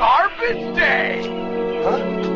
garbage day. Huh?